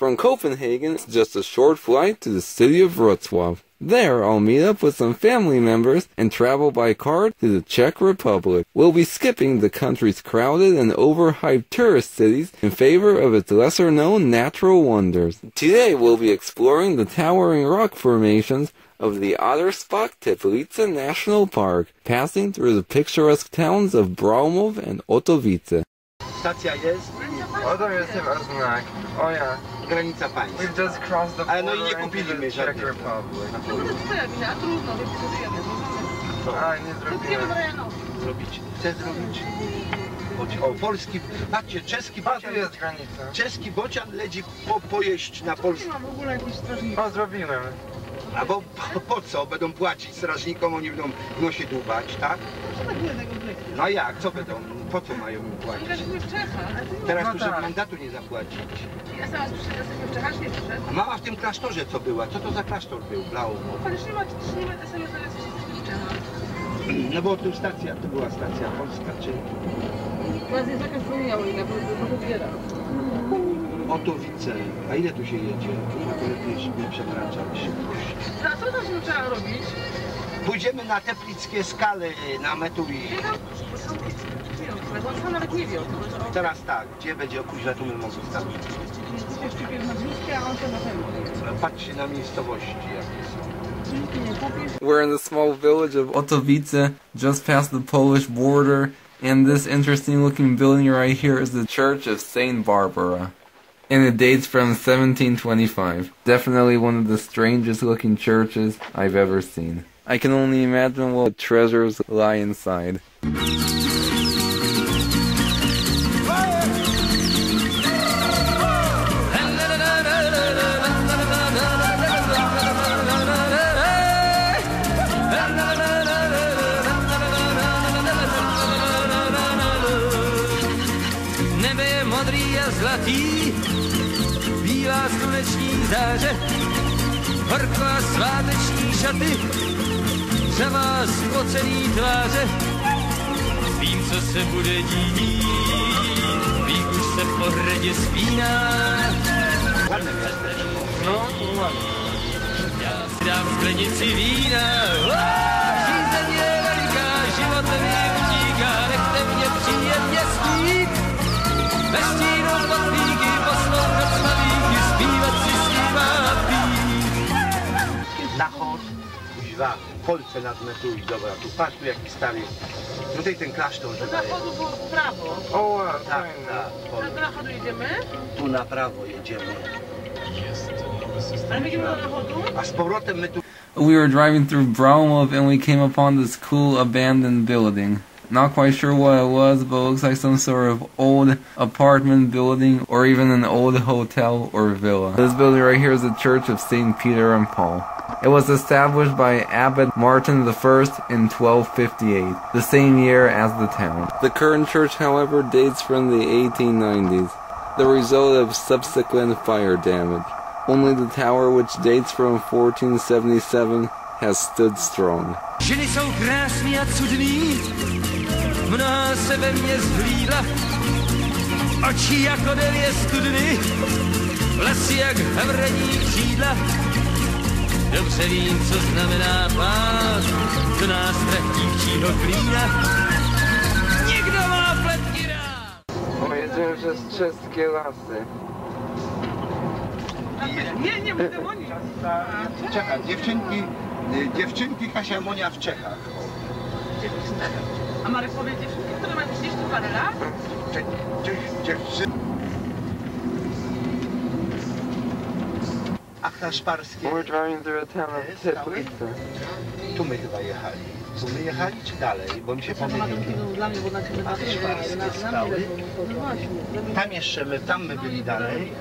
From Copenhagen, it's just a short flight to the city of Wrocław. There, I'll meet up with some family members and travel by car to the Czech Republic. We'll be skipping the country's crowded and overhyped tourist cities in favor of its lesser known natural wonders. Today, we'll be exploring the towering rock formations of the Adrspach Teplice National Park, passing through the picturesque towns of Broumov and Otovice. Stacja jest, Oto jest chyba znak. O ja. granica państw. We've just crossed the Ale no i nie kupiliśmy żadnego. Republic. No to jest termin, a trudno, wypisujemy. A, nie zrobiłem. Zrobić. Chcę zrobić. O, polski, patrzcie, czeski A, tu bocian, jest granica. czeski bocian leci po, pojeść na Nie Polskę. ma w ogóle jakichś strażników. O, zrobiłem. A bo po, po co? Będą płacić strażnikom, oni będą w nosie dłubać, tak? Tak nie? No jak? Co będą? Po co mają im płacić? To nie Teraz No tu, żeby tak. mandatu nie zapłacić. Ja sama słyszę, że w Czechach, nie przyszedł. A mama w tym klasztorze co była? Co to za klasztor był? Blaumo. Ale nie ma, nie ma SMS, ale jesteśmy w Czechach. No bo tu stacja, tu była stacja polska, czy Teraz jest jakaś pomijała i na pewno wybiera. Otowice. A ile tu się jedzie? To lepiej, żeby nie przekraczać szybkości. A co tam się trzeba robić? Pójdziemy na Teplickie skale na Metui. Nawet nie wie o tym. Teraz tak, gdzie będzie okuźle a on na pewno. Patrzcie na miejscowości jakie są. We're in the small village of Otovice, just past the Polish border, and this interesting looking building right here is the Church of Saint Barbara. And it dates from 1725. Definitely one of the strangest looking churches I've ever seen. I can only imagine what treasures lie inside. Šaty, za vás pocený tváře, vím, co se bude dít, vík už se po hradě spíná. No, já si dám sklenici vína, oh, kuźwa, Polce nad Metui. Dobra, tu patrz, tu jaki stary. Tutaj ten klasztor, Do że daje. zachodu było w prawo. O, wow, Tak, fajnie. tak. Do zachodu jedziemy, Tu na prawo jedziemy. ale my idziemy do zachodu. A z powrotem my tu We were driving through Broumov and we came upon this cool abandoned building. Not quite sure what it was, but it looks like some sort of old apartment building or even an old hotel or villa. This building right here is the Church of St. Peter and Paul. It was established by Abbot Martin I in 1258, the same year as the town. The current church, however, dates from the 1890s, the result of subsequent fire damage. Only the tower, which dates from 1477, has stood strong. Ženy jsou krásný a cudný, mnoha se ve mně zhlídla, oči jako delie studny, vlasy jak havraní křídla. Dobře vím, co znamená pát, to nás trachí včího klína. Někdo má pletky rád. Pojedziemy przez czeskie lasy. Nie, nie, będę gonić. Czekaj, dziewczynki, dziewczynki Kasia Monia w Czechach. A Marek powie dziewczynki, które mają 30 parę lat? Dzie- dzie- Dziewczyny. Akta Szparskie. We're driving through a town of Teplice. Tu my chyba jechali. Tu my jechali czy dalej? Bo mi się To ma pomyliło. tam dla mnie, bo na ciebie na Szparskie na- na skały. mnie leżą. No właśnie. dla mnie- Tam jeszcze my, tam my byli dalej.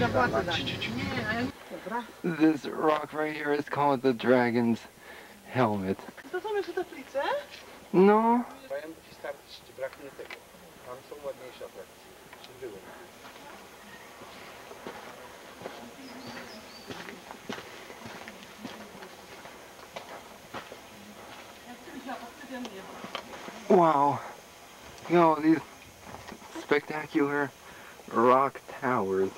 Zapłacę za Ci, nie. ci, ci. Nie, a ja... Dobra. This rock right here is called the Dragon's Helmet. To są jeszcze tablice? No, Mają ci starczyć, czy braknie tego. Tam są ładniejsze atrakcje. Wow. You know, these spectacular rock towers.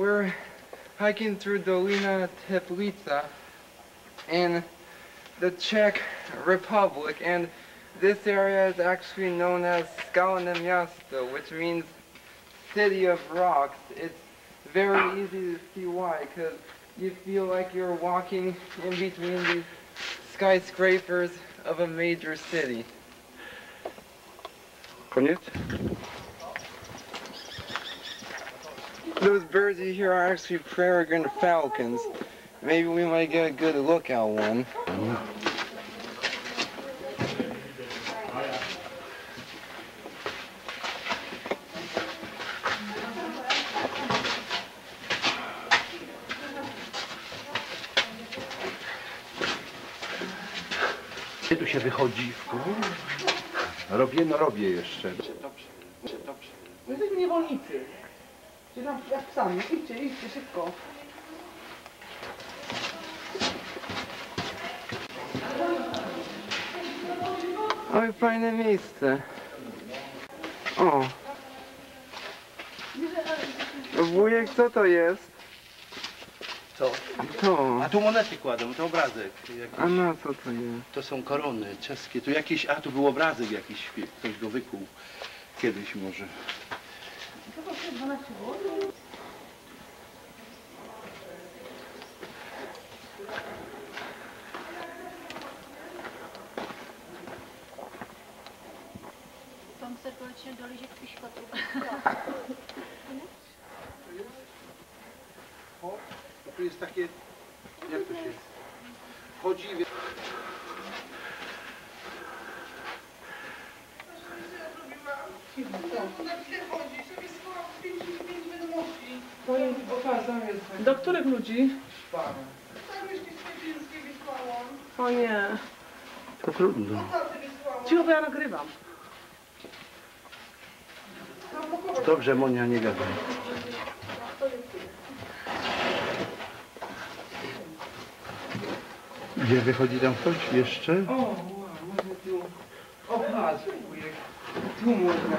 We're hiking through Dolina Teplica in the Czech Republic, and this area is actually known as Skalne Miasto, which means city of rocks. It's very easy to see why, because you feel like you're walking in between these skyscrapers of a major city. Koniec? Those birds you hear are actually peregrine falcons. Maybe we might get a good look at one. Gdzie tu się wychodzi? Robię, no robię jeszcze. No jesteśmy niewolnicy. Czy tam jak psami. Idźcie, idźcie szybko. Oj, fajne miejsce. O. Wujek, co to jest? Co? To. A tu monety kładą, to obrazek. Jakiś. A na co to jest? To są korony czeskie. Tu jakiś, a tu był obrazek jakiś, ktoś go wykuł. Kiedyś może. Tam serdecznie do Liziek Piśkotu. O, tu jest takie, jak to się chodzi. Do których ludzi? O nie. To trudno. Cicho, bo ja nagrywam. Dobrze, Monia, nie gadaj. Gdzie wychodzi tam ktoś jeszcze? O, wow, może tu. O, patrz. Tu można.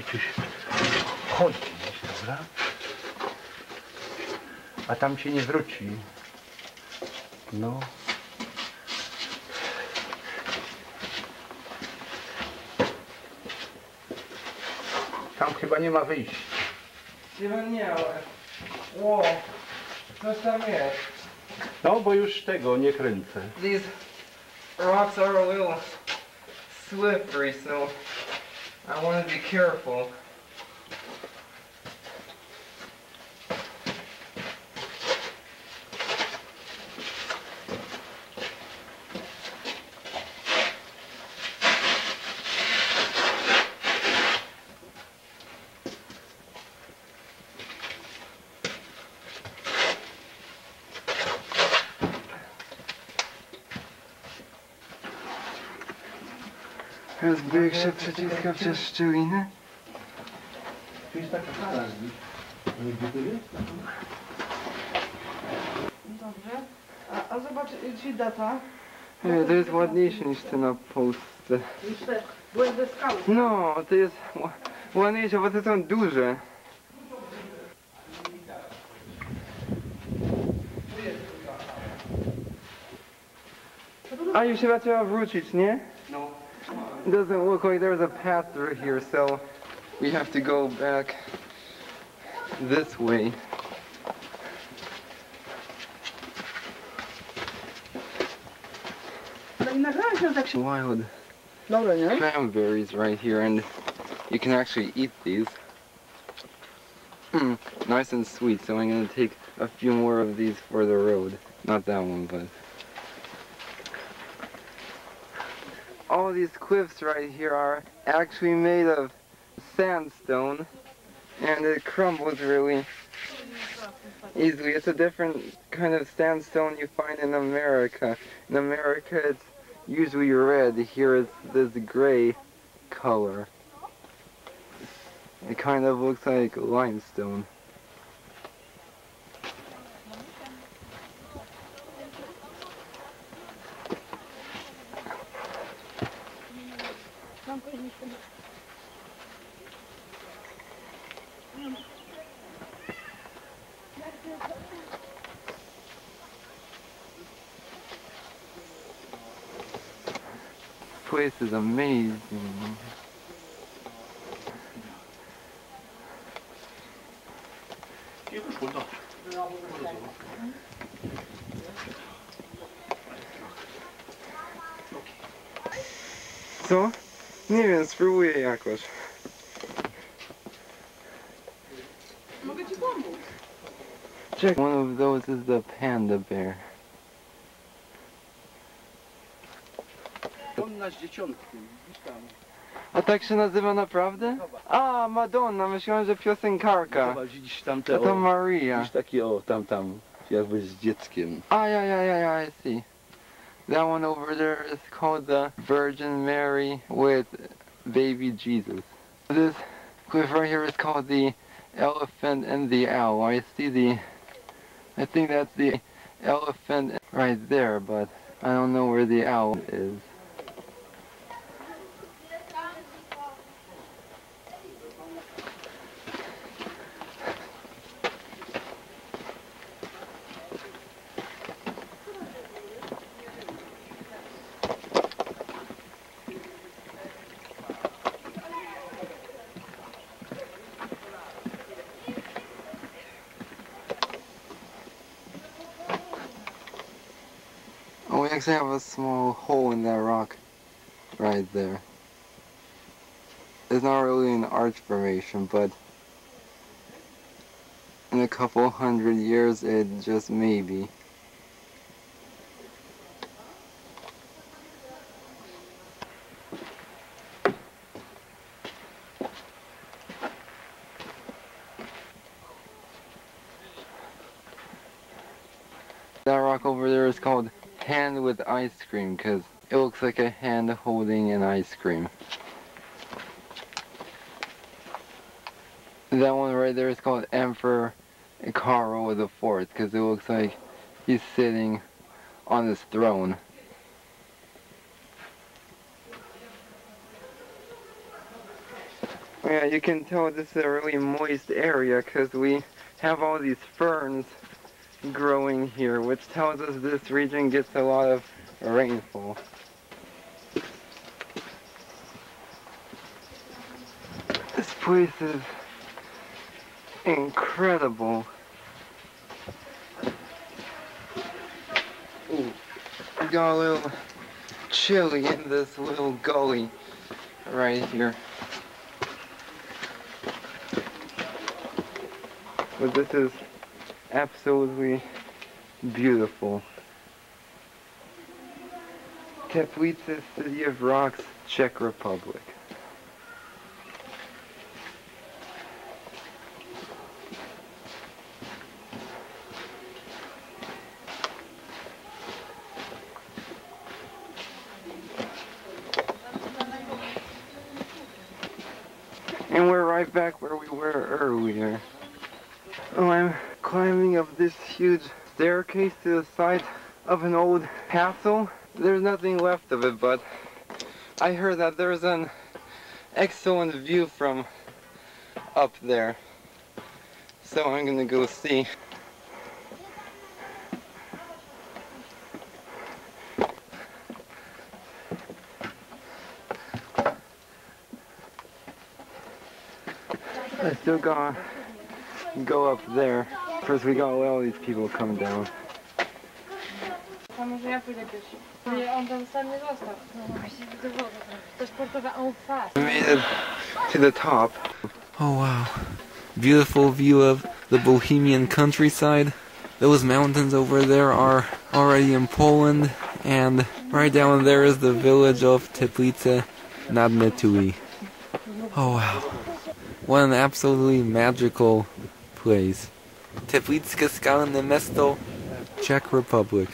Ktoś chodzi dobra? A tam się nie wróci. No. Tam chyba nie ma wyjścia. Chyba nie, ale... Ło, coś tam jest. No, bo już tego nie kręcę. These rocks are a little slippery, so I want to be careful. Rozbieg się przeciska przez jest taka jest? Dobrze. A, a zobacz, ci data. Nie, to jest ładniejsze niż te na Polsce. Już te błędy skały. No, to jest ła- ładniejsze, bo te są duże. A już chyba trzeba wrócić, nie? Doesn't look like there's a path through here, so we have to go back this way. Wild cranberries right here, and you can actually eat these. Mm, nice and sweet, so I'm gonna take a few more of these for the road. Not that one, but. All these cliffs right here are actually made of sandstone, and it crumbles really easily. It's a different kind of sandstone you find in America. In America, it's usually red. Here it's this gray color. It kind of looks like limestone. Mam powinniśmy place is amazing. Co? Nie wiem, spróbuję jakoś. Mogę ci pomóc. Check. One of those is the panda bear. Donna z dzieciątkiem. A tak się nazywa naprawdę? A, Madonna, myślałem, że piosenkarka. Zobacz, widzisz tam To te to o, Maria. Widzisz takie o, tam, tam. Jakby z dzieckiem. Ah, yeah, yeah, yeah, yeah, I see. That one over there is called the Virgin Mary with baby Jesus. This cliff right here is called the Elephant and the Owl. I see the, I think that's the elephant right there, but I don't know where the owl is. Actually have a small hole in that rock right there. It's not really an arch formation, but in a couple hundred years it just may be. That rock over there is called hand with ice cream because it looks like a hand holding an ice cream. That one right there is called Emperor Carl the Fourth because it looks like he's sitting on his throne. Yeah, you can tell this is a really moist area because we have all these ferns growing here, which tells us this region gets a lot of rainfall. This place is incredible. Ooh, got a little chilly in this little gully right here. But this is absolutely beautiful. Teplice, City of Rocks, Czech Republic. And we're right back where we were earlier. Oh, I'm climbing up this huge staircase to the side of an old castle. There's nothing left of it, but I heard that there's an excellent view from up there. So I'm gonna go see. I still gotta go up there. First we gotta all these people come down. Może ja pójdę pierwszy? Nie, on tam sam nie został. No, właśnie. To sportowa en face. We made it to the top. Oh wow. Beautiful view of the Bohemian countryside. Those mountains over there are already in Poland, and right down there is the village of Teplice nad Metuji. Oh wow. What an absolutely magical place. Teplickie Skalne Mesto, Czech Republic.